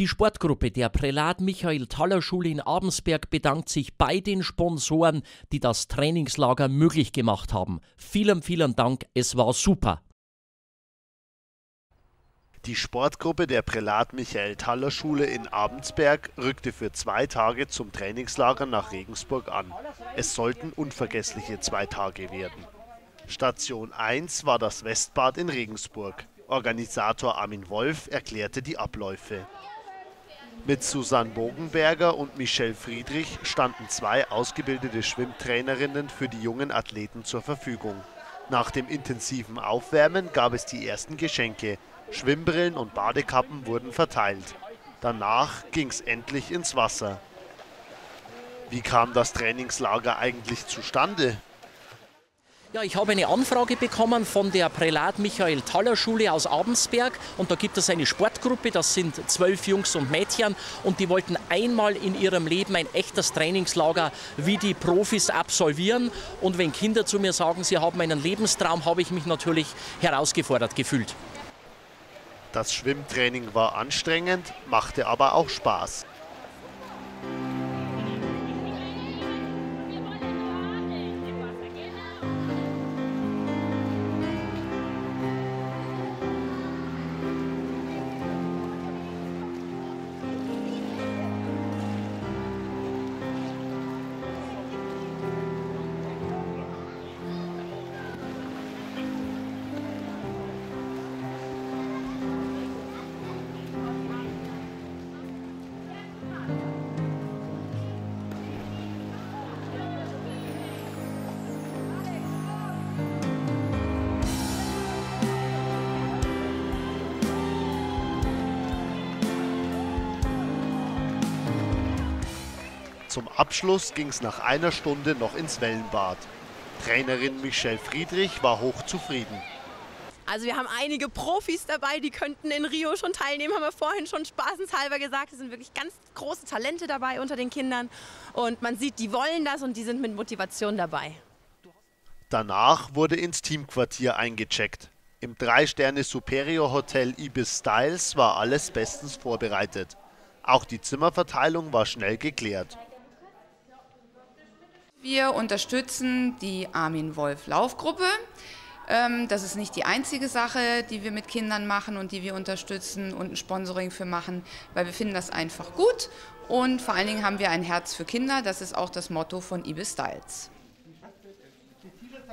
Die Sportgruppe der Prälat Michael Thaler Schule in Abensberg bedankt sich bei den Sponsoren, die das Trainingslager möglich gemacht haben. Vielen, vielen Dank, es war super. Die Sportgruppe der Prälat Michael Thaler Schule in Abensberg rückte für zwei Tage zum Trainingslager nach Regensburg an. Es sollten unvergessliche zwei Tage werden. Station 1 war das Westbad in Regensburg. Organisator Armin Wolf erklärte die Abläufe. Mit Susanne Bogenberger und Michelle Friedrich standen zwei ausgebildete Schwimmtrainerinnen für die jungen Athleten zur Verfügung. Nach dem intensiven Aufwärmen gab es die ersten Geschenke. Schwimmbrillen und Badekappen wurden verteilt. Danach ging es endlich ins Wasser. Wie kam das Trainingslager eigentlich zustande? Ja, ich habe eine Anfrage bekommen von der Prälat Michael Thaler Schule aus Abensberg und da gibt es eine Sportgruppe, das sind zwölf Jungs und Mädchen und die wollten einmal in ihrem Leben ein echtes Trainingslager wie die Profis absolvieren und wenn Kinder zu mir sagen, sie haben einen Lebenstraum, habe ich mich natürlich herausgefordert gefühlt. Das Schwimmtraining war anstrengend, machte aber auch Spaß. Zum Abschluss ging es nach einer Stunde noch ins Wellenbad. Trainerin Michelle Friedrich war hochzufrieden. Also wir haben einige Profis dabei, die könnten in Rio schon teilnehmen, haben wir vorhin schon spaßenshalber gesagt. Es sind wirklich ganz große Talente dabei unter den Kindern. Und man sieht, die wollen das und die sind mit Motivation dabei. Danach wurde ins Teamquartier eingecheckt. Im Drei-Sterne Superior Hotel Ibis Styles war alles bestens vorbereitet. Auch die Zimmerverteilung war schnell geklärt. Wir unterstützen die Armin Wolf Laufgruppe. Ähm, das ist nicht die einzige Sache, die wir mit Kindern machen und die wir unterstützen und ein Sponsoring für machen, weil wir finden das einfach gut. Und vor allen Dingen haben wir ein Herz für Kinder. Das ist auch das Motto von Ibis Styles.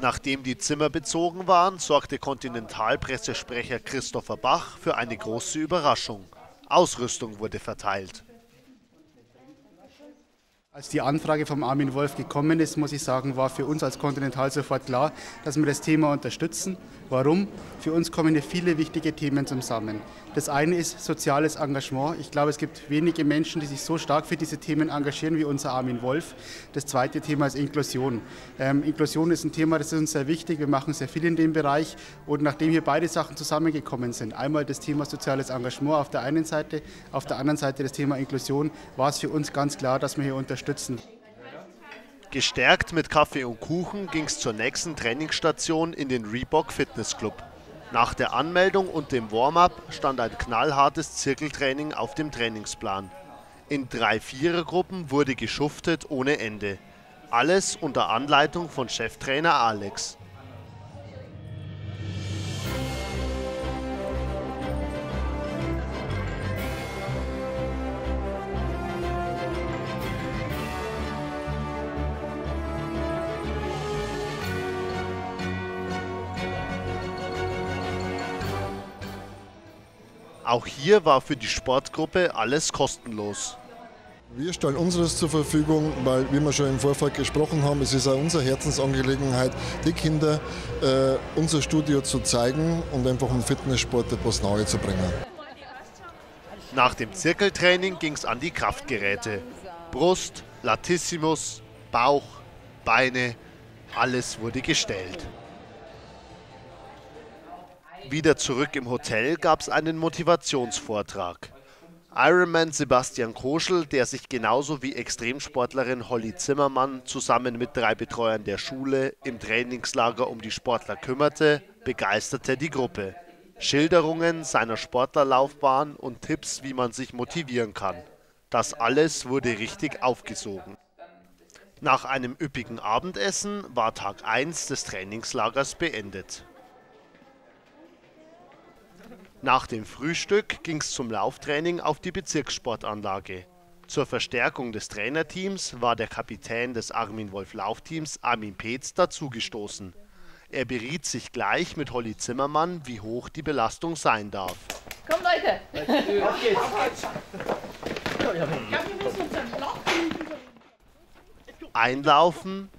Nachdem die Zimmer bezogen waren, sorgte Kontinentalpressesprecher Christopher Bach für eine große Überraschung. Ausrüstung wurde verteilt. Als die Anfrage vom Armin Wolf gekommen ist, muss ich sagen, war für uns als Continental sofort klar, dass wir das Thema unterstützen. Warum? Für uns kommen hier viele wichtige Themen zusammen. Das eine ist soziales Engagement. Ich glaube, es gibt wenige Menschen, die sich so stark für diese Themen engagieren wie unser Armin Wolf. Das zweite Thema ist Inklusion. Ähm, Inklusion ist ein Thema, das ist uns sehr wichtig. Wir machen sehr viel in dem Bereich. Und nachdem hier beide Sachen zusammengekommen sind, einmal das Thema soziales Engagement auf der einen Seite, auf der anderen Seite das Thema Inklusion, war es für uns ganz klar, dass wir hier unterstützen. Gestärkt mit Kaffee und Kuchen ging es zur nächsten Trainingsstation in den Reebok Fitness Club. Nach der Anmeldung und dem Warm-up stand ein knallhartes Zirkeltraining auf dem Trainingsplan. In drei Vierergruppen wurde geschuftet ohne Ende. Alles unter Anleitung von Cheftrainer Alex. Auch hier war für die Sportgruppe alles kostenlos. Wir stellen unseres zur Verfügung, weil, wie wir schon im Vorfeld gesprochen haben, es ist auch unsere Herzensangelegenheit, die Kinder äh, unser Studio zu zeigen und einfach im Fitnesssport etwas nahe zu bringen. Nach dem Zirkeltraining ging es an die Kraftgeräte. Brust, Latissimus, Bauch, Beine, alles wurde gestellt. Wieder zurück im Hotel gab es einen Motivationsvortrag. Ironman Sebastian Koschel, der sich genauso wie Extremsportlerin Holly Zimmermann zusammen mit drei Betreuern der Schule im Trainingslager um die Sportler kümmerte, begeisterte die Gruppe. Schilderungen seiner Sportlerlaufbahn und Tipps, wie man sich motivieren kann. Das alles wurde richtig aufgesogen. Nach einem üppigen Abendessen war Tag 1 des Trainingslagers beendet. Nach dem Frühstück ging es zum Lauftraining auf die Bezirkssportanlage. Zur Verstärkung des Trainerteams war der Kapitän des Armin Wolf Laufteams Armin Peetz dazugestoßen. Er beriet sich gleich mit Holly Zimmermann, wie hoch die Belastung sein darf. Komm Leute! Auf geht's! Einlaufen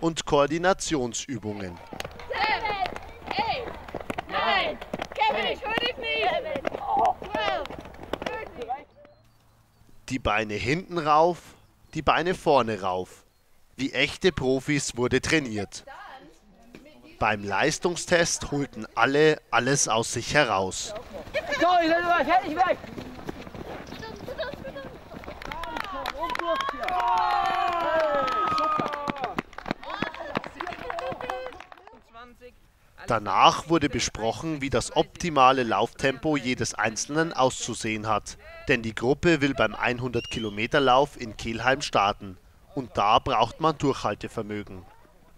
und Koordinationsübungen. Die Beine hinten rauf, die Beine vorne rauf. Wie echte Profis wurde trainiert. Beim Leistungstest holten alle alles aus sich heraus. So, ich bin mal fertig weg! Danach wurde besprochen, wie das optimale Lauftempo jedes Einzelnen auszusehen hat. Denn die Gruppe will beim 100-Kilometer-Lauf in Kelheim starten. Und da braucht man Durchhaltevermögen.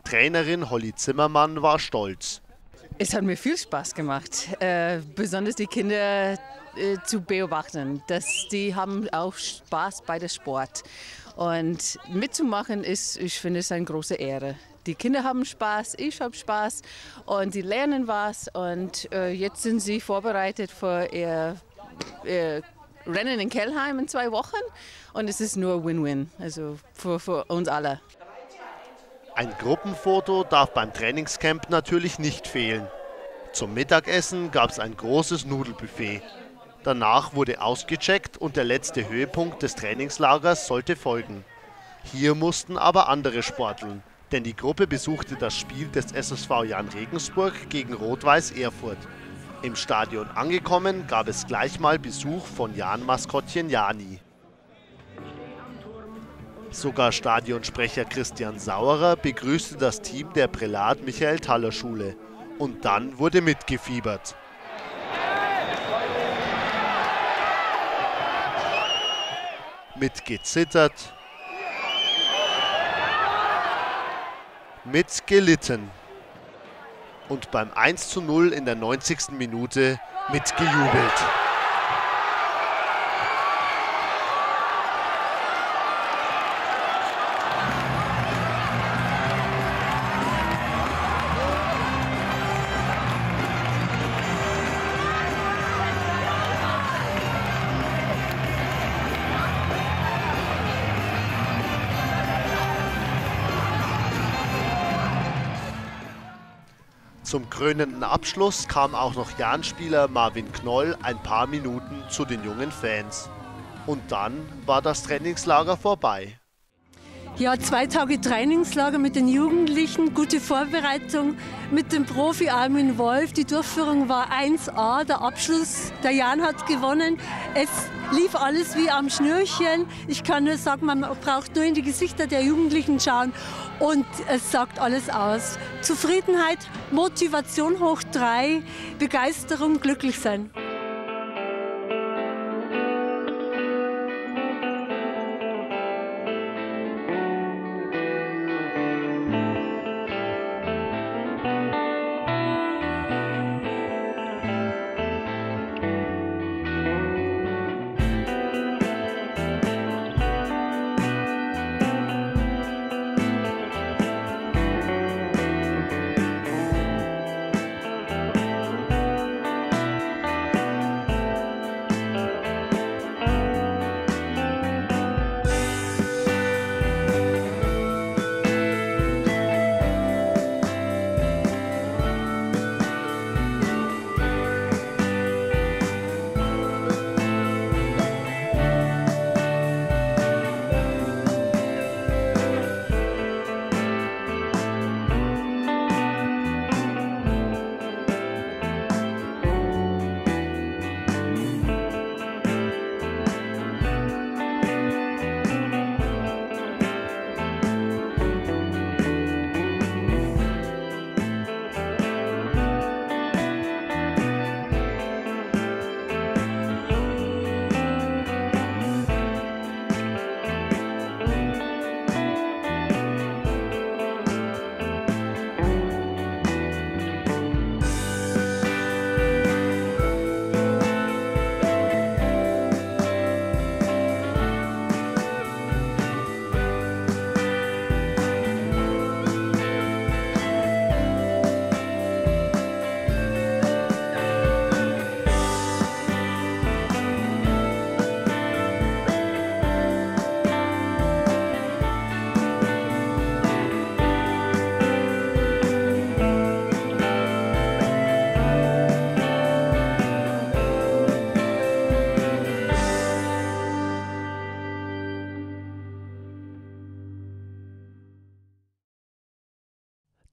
Trainerin Holly Zimmermann war stolz. Es hat mir viel Spaß gemacht, äh, besonders die Kinder äh, zu beobachten. Dass die haben auch Spaß bei dem Sport. Und mitzumachen ist, ich finde es eine große Ehre. Die Kinder haben Spaß, ich habe Spaß und sie lernen was. Und äh, jetzt sind sie vorbereitet für ihr, ihr Rennen in Kellheim in zwei Wochen. Und es ist nur Win-Win, also für, für uns alle. Ein Gruppenfoto darf beim Trainingscamp natürlich nicht fehlen. Zum Mittagessen gab es ein großes Nudelbuffet. Danach wurde ausgecheckt und der letzte Höhepunkt des Trainingslagers sollte folgen. Hier mussten aber andere sporteln, denn die Gruppe besuchte das Spiel des SSV Jan Regensburg gegen Rot-Weiß Erfurt. Im Stadion angekommen gab es gleich mal Besuch von Jan-Maskottchen Jani. Sogar Stadionsprecher Christian Sauerer begrüßte das Team der Prälat Michael Thaler Schule. Und dann wurde mitgefiebert. Mitgezittert. Mitgelitten. Und beim 1 zu 0 in der 90. Minute mitgejubelt. Zum krönenden Abschluss kam auch noch Jahn-Spieler Marvin Knoll ein paar Minuten zu den jungen Fans. Und dann war das Trainingslager vorbei. Ja, zwei Tage Trainingslager mit den Jugendlichen, gute Vorbereitung mit dem Profi Armin Wolf. Die Durchführung war 1A, der Abschluss, der Jan hat gewonnen. Es lief alles wie am Schnürchen. Ich kann nur sagen, man braucht nur in die Gesichter der Jugendlichen schauen und es sagt alles aus. Zufriedenheit, Motivation hoch drei, Begeisterung, glücklich sein.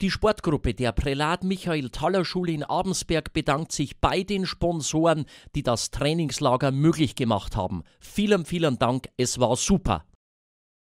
Die Sportgruppe der Prälat Michael Thaler Schule in Abensberg bedankt sich bei den Sponsoren, die das Trainingslager möglich gemacht haben. Vielen, vielen Dank, es war super.